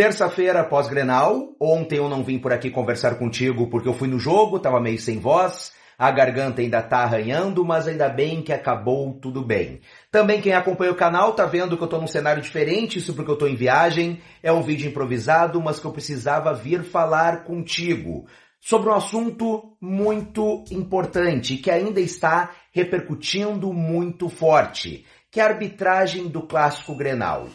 Terça-feira, pós-Grenal. Ontem eu não vim por aqui conversar contigo porque eu fui no jogo, tava meio sem voz. A garganta ainda tá arranhando, mas ainda bem que acabou tudo bem. Também quem acompanha o canal tá vendo que eu tô num cenário diferente, isso porque eu tô em viagem. É um vídeo improvisado, mas que eu precisava vir falar contigo sobre um assunto muito importante que ainda está repercutindo muito forte, que é a arbitragem do clássico Grenal.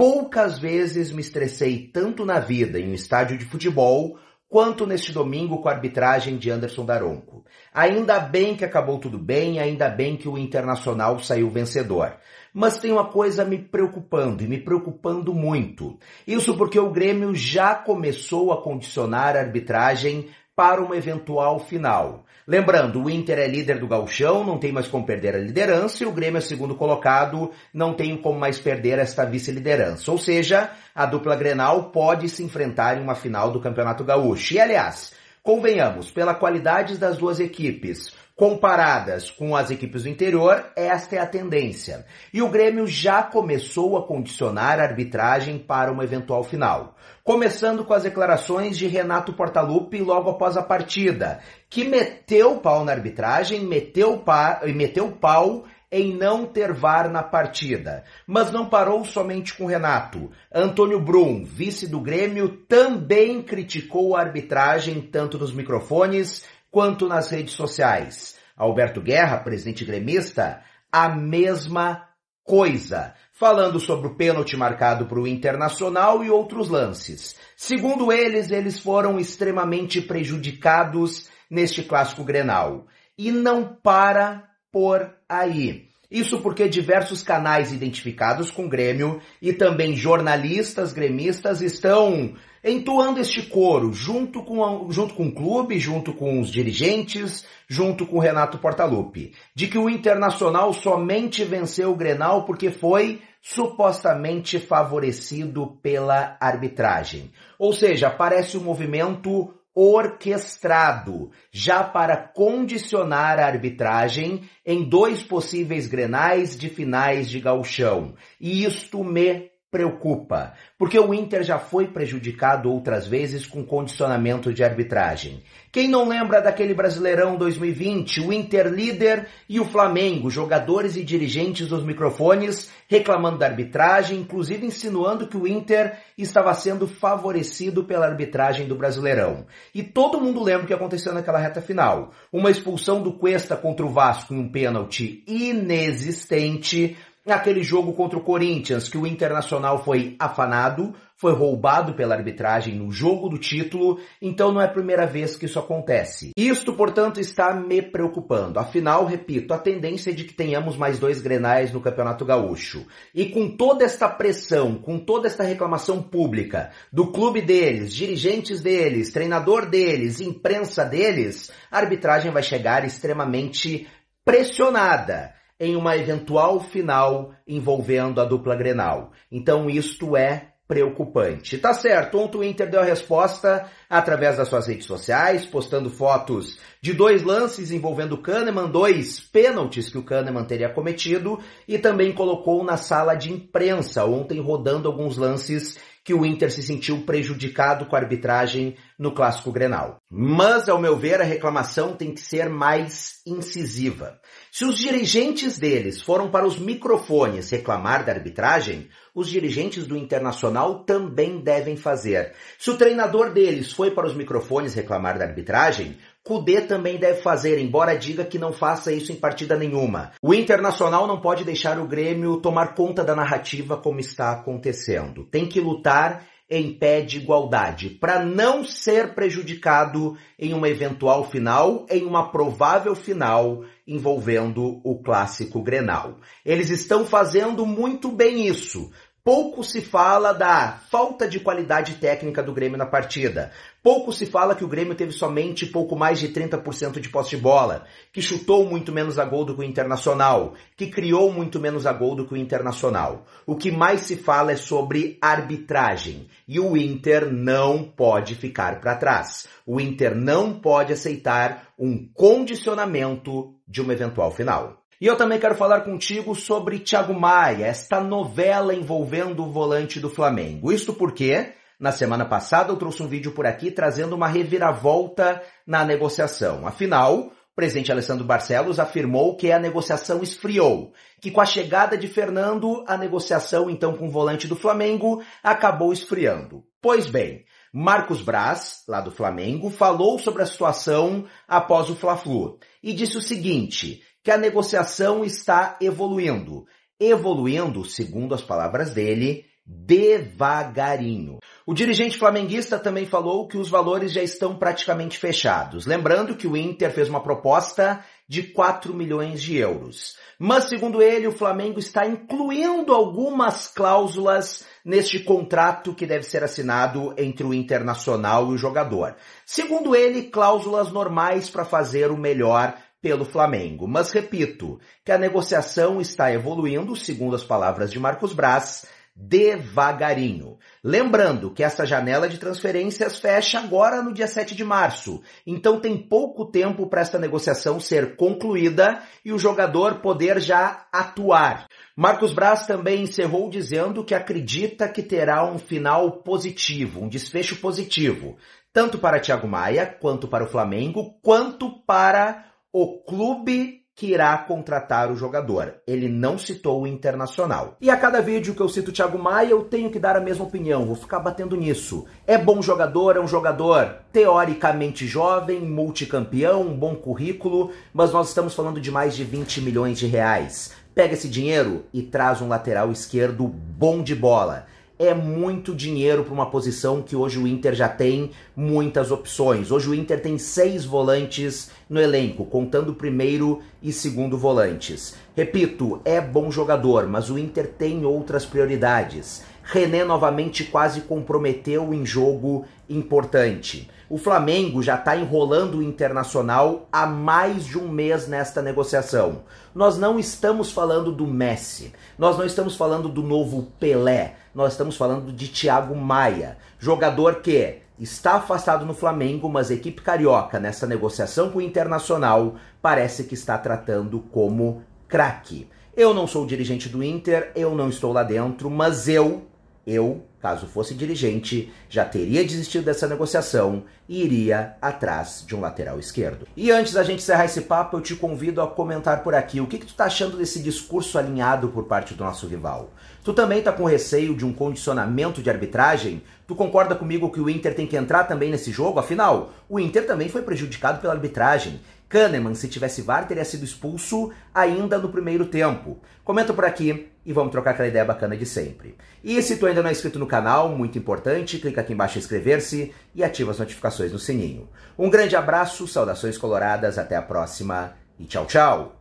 Poucas vezes me estressei tanto na vida em um estádio de futebol quanto neste domingo com a arbitragem de Anderson Daronco. Ainda bem que acabou tudo bem, ainda bem que o Internacional saiu vencedor. Mas tem uma coisa me preocupando e me preocupando muito. Isso porque o Grêmio já começou a condicionar a arbitragem para uma eventual final. Lembrando, o Inter é líder do gauchão, não tem mais como perder a liderança, e o Grêmio é segundo colocado, não tem como mais perder esta vice-liderança. Ou seja, a dupla Grenal pode se enfrentar em uma final do Campeonato Gaúcho. E aliás, convenhamos, pela qualidade das duas equipes, comparadas com as equipes do interior, esta é a tendência. E o Grêmio já começou a condicionar a arbitragem para uma eventual final. Começando com as declarações de Renato Portaluppi logo após a partida, que meteu o pau na arbitragem, meteu pau, meteu pau em não ter VAR na partida. Mas não parou somente com Renato. Antônio Brum, vice do Grêmio, também criticou a arbitragem tanto nos microfones quanto nas redes sociais. Alberto Guerra, presidente gremista, a mesma coisa, falando sobre o pênalti marcado para o Internacional e outros lances. Segundo eles, eles foram extremamente prejudicados neste clássico Grenal. E não para por aí. Isso porque diversos canais identificados com o Grêmio e também jornalistas gremistas estão entoando este coro junto com, a, junto com o clube, junto com os dirigentes, junto com o Renato Portaluppi, de que o Internacional somente venceu o Grenal porque foi supostamente favorecido pela arbitragem. Ou seja, parece um movimento orquestrado, já para condicionar a arbitragem em dois possíveis grenais de finais de gauchão. E isto me preocupa, porque o Inter já foi prejudicado outras vezes com condicionamento de arbitragem. Quem não lembra daquele Brasileirão 2020, o Inter líder e o Flamengo, jogadores e dirigentes dos microfones reclamando da arbitragem, inclusive insinuando que o Inter estava sendo favorecido pela arbitragem do Brasileirão. E todo mundo lembra o que aconteceu naquela reta final. Uma expulsão do Cuesta contra o Vasco em um pênalti inexistente, Aquele jogo contra o Corinthians, que o Internacional foi afanado, foi roubado pela arbitragem no jogo do título, então não é a primeira vez que isso acontece. Isto, portanto, está me preocupando. Afinal, repito, a tendência é de que tenhamos mais dois grenais no Campeonato Gaúcho. E com toda esta pressão, com toda esta reclamação pública do clube deles, dirigentes deles, treinador deles, imprensa deles, a arbitragem vai chegar extremamente pressionada em uma eventual final envolvendo a dupla Grenal. Então isto é preocupante. Tá certo, ontem o Inter deu a resposta através das suas redes sociais, postando fotos de dois lances envolvendo o Kahneman, dois pênaltis que o Kahneman teria cometido, e também colocou na sala de imprensa, ontem rodando alguns lances que o Inter se sentiu prejudicado com a arbitragem no clássico Grenal. Mas, ao meu ver, a reclamação tem que ser mais incisiva. Se os dirigentes deles foram para os microfones reclamar da arbitragem, os dirigentes do Internacional também devem fazer. Se o treinador deles foi para os microfones reclamar da arbitragem, Cudê também deve fazer, embora diga que não faça isso em partida nenhuma. O Internacional não pode deixar o Grêmio tomar conta da narrativa como está acontecendo. Tem que lutar em pé de igualdade, para não ser prejudicado em uma eventual final, em uma provável final envolvendo o clássico Grenal. Eles estão fazendo muito bem isso, Pouco se fala da falta de qualidade técnica do Grêmio na partida. Pouco se fala que o Grêmio teve somente pouco mais de 30% de posse de bola, que chutou muito menos a gol do que o Internacional, que criou muito menos a gol do que o Internacional. O que mais se fala é sobre arbitragem. E o Inter não pode ficar para trás. O Inter não pode aceitar um condicionamento de uma eventual final. E eu também quero falar contigo sobre Thiago Maia, esta novela envolvendo o volante do Flamengo. Isto porque Na semana passada eu trouxe um vídeo por aqui trazendo uma reviravolta na negociação. Afinal, o presidente Alessandro Barcelos afirmou que a negociação esfriou, que com a chegada de Fernando, a negociação então com o volante do Flamengo acabou esfriando. Pois bem, Marcos Braz, lá do Flamengo, falou sobre a situação após o Fla-Flu e disse o seguinte, que a negociação está evoluindo. Evoluindo, segundo as palavras dele, devagarinho. O dirigente flamenguista também falou que os valores já estão praticamente fechados. Lembrando que o Inter fez uma proposta de 4 milhões de euros. Mas, segundo ele, o Flamengo está incluindo algumas cláusulas neste contrato que deve ser assinado entre o Internacional e o jogador. Segundo ele, cláusulas normais para fazer o melhor pelo Flamengo. Mas repito, que a negociação está evoluindo, segundo as palavras de Marcos Braz, devagarinho. Lembrando que essa janela de transferências fecha agora no dia 7 de março, então tem pouco tempo para esta negociação ser concluída e o jogador poder já atuar. Marcos Braz também encerrou dizendo que acredita que terá um final positivo, um desfecho positivo, tanto para Thiago Maia, quanto para o Flamengo, quanto para o clube que irá contratar o jogador. Ele não citou o Internacional. E a cada vídeo que eu cito o Thiago Maia, eu tenho que dar a mesma opinião, vou ficar batendo nisso. É bom jogador, é um jogador teoricamente jovem, multicampeão, um bom currículo, mas nós estamos falando de mais de 20 milhões de reais. Pega esse dinheiro e traz um lateral esquerdo bom de bola é muito dinheiro para uma posição que hoje o Inter já tem muitas opções. Hoje o Inter tem seis volantes no elenco, contando primeiro e segundo volantes. Repito, é bom jogador, mas o Inter tem outras prioridades. René novamente quase comprometeu em jogo importante. O Flamengo já está enrolando o Internacional há mais de um mês nesta negociação. Nós não estamos falando do Messi, nós não estamos falando do novo Pelé, nós estamos falando de Thiago Maia, jogador que está afastado no Flamengo, mas a equipe carioca nessa negociação com o Internacional parece que está tratando como craque. Eu não sou dirigente do Inter, eu não estou lá dentro, mas eu eu, caso fosse dirigente, já teria desistido dessa negociação e iria atrás de um lateral esquerdo. E antes da gente encerrar esse papo, eu te convido a comentar por aqui o que, que tu tá achando desse discurso alinhado por parte do nosso rival. Tu também tá com receio de um condicionamento de arbitragem? Tu concorda comigo que o Inter tem que entrar também nesse jogo? Afinal, o Inter também foi prejudicado pela arbitragem. Kahneman, se tivesse VAR, teria sido expulso ainda no primeiro tempo. Comenta por aqui e vamos trocar aquela ideia bacana de sempre. E se tu ainda não é inscrito no canal, muito importante, clica aqui embaixo em inscrever-se e ativa as notificações no sininho. Um grande abraço, saudações coloradas, até a próxima e tchau, tchau!